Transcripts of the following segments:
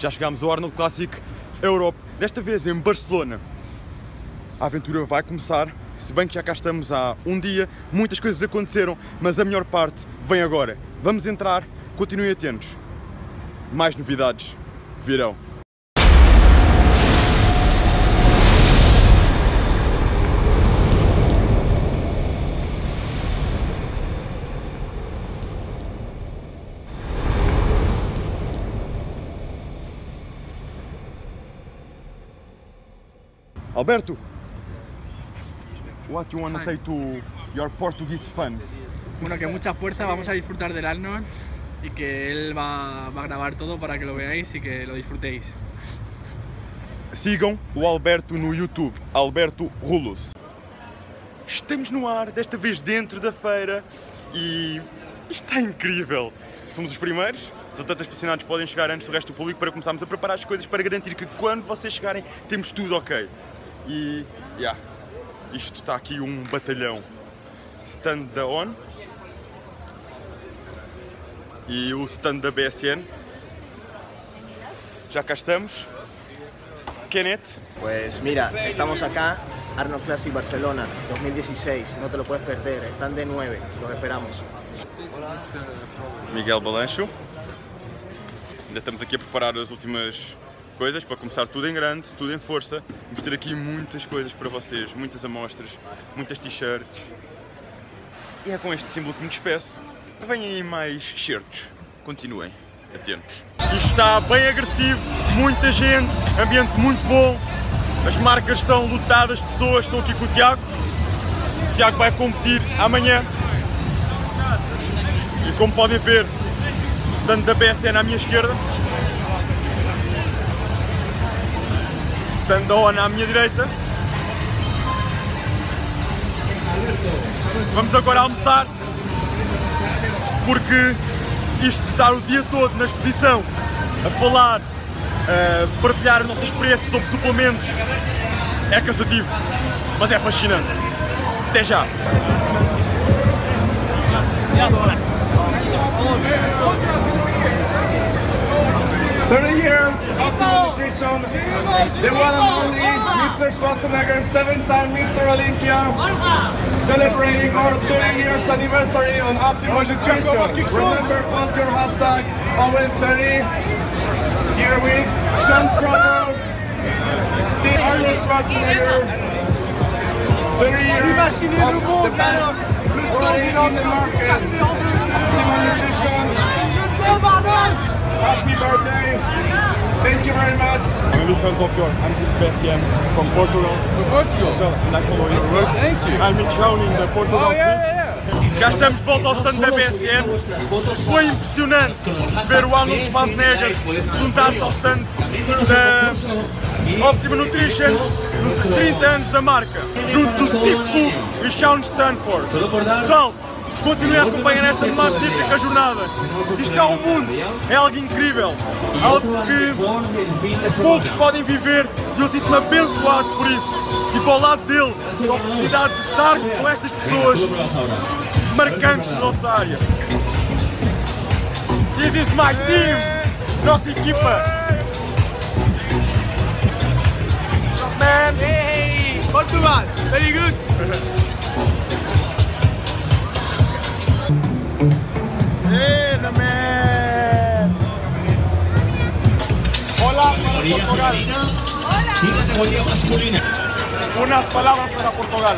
Já chegámos ao Arnold Classic Europe, desta vez em Barcelona. A aventura vai começar, se bem que já cá estamos há um dia, muitas coisas aconteceram, mas a melhor parte vem agora. Vamos entrar, continuem atentos. Mais novidades virão. Alberto, what you want to say to your Portuguese fans? Bueno, que mucha fuerza, vamos a disfrutar del Arnold y que él va, va a grabar todo para que lo veáis y que lo disfrutéis. Sigam o Alberto no YouTube, Alberto Rulos. Estamos no ar, desta vez dentro da feira e isto está incrível. Somos os primeiros, os atletas passionados podem chegar antes do resto do público para começarmos a preparar as coisas para garantir que quando vocês chegarem temos tudo ok. E, yeah, isto está aqui um batalhão. Stand da ON e o stand da BSN. Já cá estamos. Kenneth, Pues mira, estamos acá, Arnold Classic Barcelona 2016, no te lo puedes perder, están de 9, los esperamos. Miguel Balancho. Ainda estamos aqui a preparar as últimas coisas para começar tudo em grande, tudo em força. Vamos ter aqui muitas coisas para vocês, muitas amostras, muitas t-shirts. E é com este símbolo que me despeço. Venham aí mais certos. Continuem atentos. Isto está bem agressivo, muita gente, ambiente muito bom. As marcas estão lotadas de pessoas. Estou aqui com o Tiago. O Tiago vai competir amanhã. E como podem ver, o stand da BSN à minha esquerda, ONU à minha direita. Vamos agora almoçar, porque isto de estar o dia todo na exposição, a falar, a partilhar a nossa experiência sobre suplementos, é cansativo, mas é fascinante. Até já! Nutrition, the one and only Mr. Schwarzenegger, seven-time Mr. Olympia, celebrating our 30 years anniversary on Optimal Nutrition. Remember, post your hashtag ON30 here with Sean Struggle, Steve Arnold Schwarzenegger. 30 years of the best running in the market. Optimal Nutrition. Happy birthday! Thank you very much. I'm a big fan of yours. I'm BSM from Portugal. From Portugal. And I follow your work. Thank you. I'm in Town in the Portugal. Oh, yeah, yeah, yeah. Já estamos de volta ao stand da BSN. Foi impressionante ver o Arnold Schwarzenegger juntar-se ao stand da Optima Nutrition nos 30 anos da marca, junto do Steve Cook e Sean Stanford. Pessoal, continuem a acompanhar esta magnífica jornada. Isto é um mundo, é algo incrível, algo que poucos podem viver e eu sinto-me abençoado por isso. E ao lado dele, a oportunidade de estar com estas pessoas marcantes da nossa área. This is my team! Nossa equipa! Man! Hey, Portugal, very good. Categoría masculina. Unas palabras para Portugal.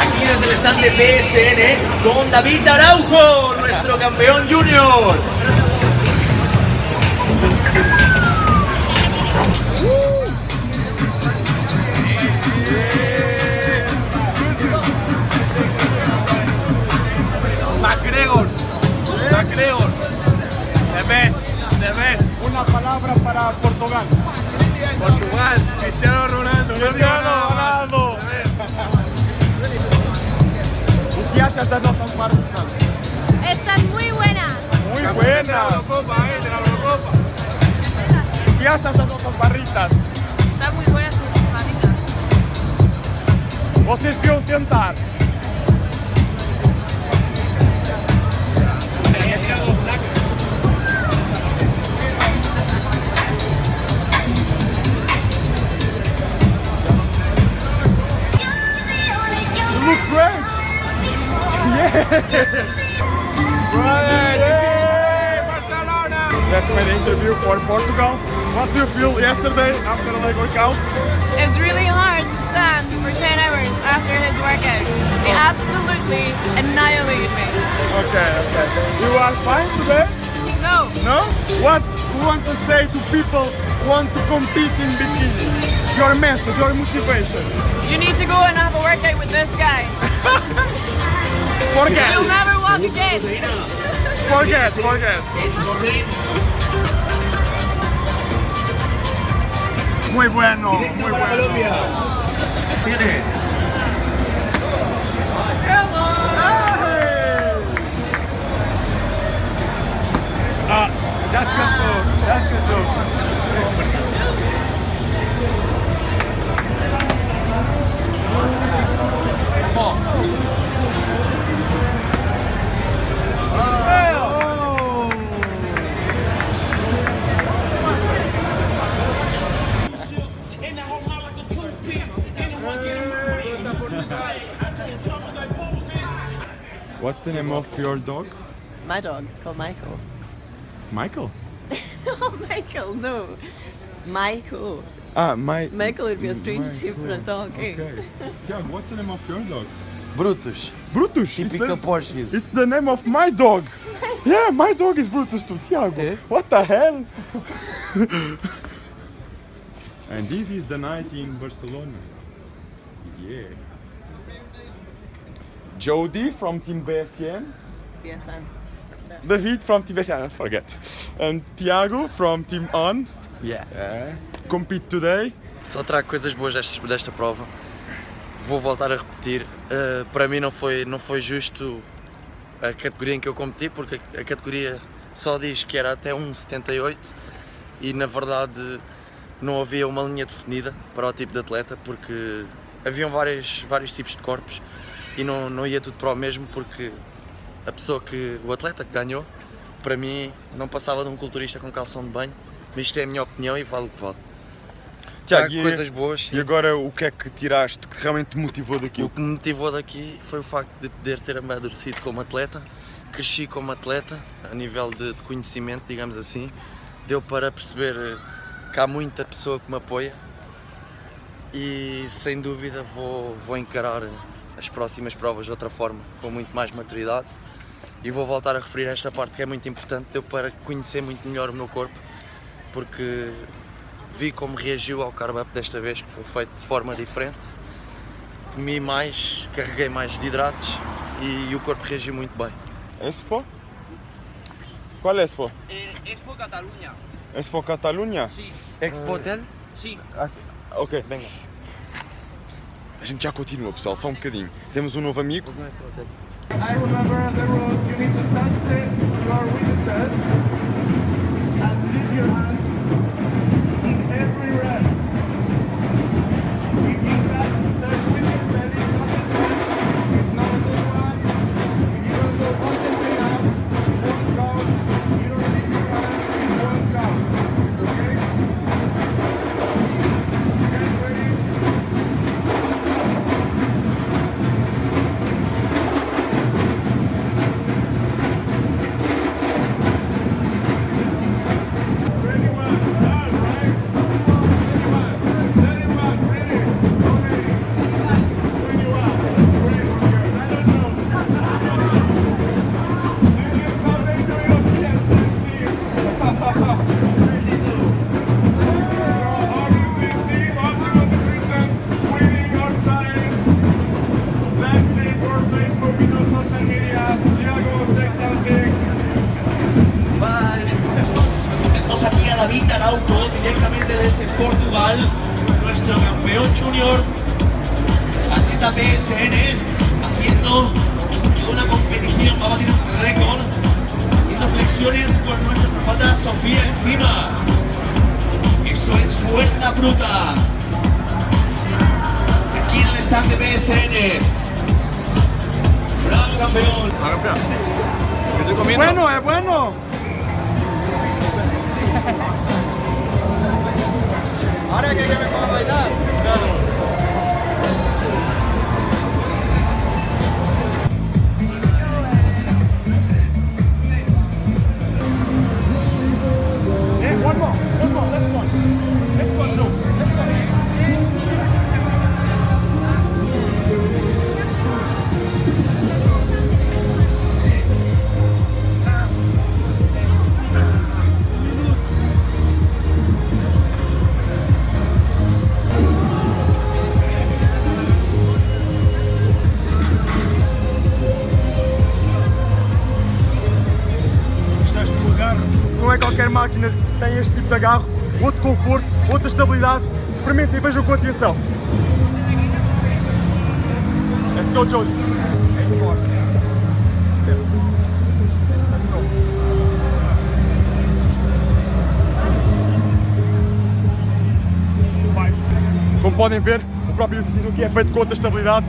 Aquí desde el stand de PSN con David Araujo, nuestro campeón junior. McGregor, McGregor, the best, the best. Una palabra para Portugal. Portugal, Cristiano Ronaldo, Cristiano. Ronaldo. O que achas das nossas marcas? Están muy buenas. Muy De la buenas. Eurocopa, eh, de la Eurocopa. Nossas barritas? Están muy buenas sus barritas. Vocês deviam tentar. For Portugal. What do you feel yesterday after the leg workout? It's really hard to stand for 10 hours after his workout. He absolutely annihilated me. Okay, okay. You are fine today? No, No? What you want to say to people who want to compete in bikini? Your message, your motivation. you need to go and have a workout with this guy. Forget, You'll never walk again. forget, forget. Muy bueno, muy bueno. Colombia. Tiene. Ah, já se já se cansou. What's the name of your dog? My dog is called Michael. Michael. No, Michael, no. Michael. Ah, my. Michael would be a strange name for a dog, eh? Okay. Tiago, what's the name of your dog? Brutus, Brutus. typical It's, Portuguese. the, it's the name of my dog. Yeah, my dog is Brutus too, Tiago. Eh? What the hell? and this is the night in Barcelona. Yeah. Jody from Team BSM. BSN. David from Team BSM, I forget. And Tiago from Team On. Yeah. Yeah. Compete today. Só trago coisas boas desta, desta prova. Vou voltar a repetir. Uh, para mim não foi, não foi justo a categoria em que eu competi, porque a, a categoria só diz que era até 1,78 e na verdade não havia uma linha definida para o tipo de atleta, porque haviam vários, vários tipos de corpos e não, não ia tudo para o mesmo, porque a pessoa que, o atleta que ganhou, para mim não passava de um culturista com calção de banho, mas isto é a minha opinião e vale o que vale. Tiago, e- coisas boas, sim. E agora o que é que tiraste que realmente te motivou daqui? O que me motivou daqui foi o facto de poder ter amadurecido como atleta, cresci como atleta, a nível de, de conhecimento, digamos assim. Deu para perceber eh, que há muita pessoa que me apoia e sem dúvida vou, vou encarar as próximas provas de outra forma, com muito mais maturidade. E vou voltar a referir esta parte que é muito importante, deu para conhecer muito melhor o meu corpo, porque vi como reagiu ao carb up desta vez, que foi feito de forma diferente comi mais, carreguei mais de hidratos e, o corpo reagiu muito bem. Expo? Qual é Expo? Expo Cataluña. Expo Catalunha? Sí, Expo Hotel? sí. Ok. Venga. Gente já continua, pessoal, só um bocadinho. Temos um novo amigo. I remember the rules. You need to touch the floor with the chest desde Portugal, nuestro campeón junior, atleta PSN, haciendo una competición, va a batir un récord, haciendo flexiones con nuestra zapata Sofía encima. Eso es fuerza bruta. Aquí en el stand de PSN. Bravo campeón. Bueno, é bueno. Ahora que, que me ponga a este tipo de agarro, outro conforto, outra estabilidade. Experimentem e vejam com atenção. Let's go. Como podem ver, o próprio exercício aqui é feito com outra estabilidade,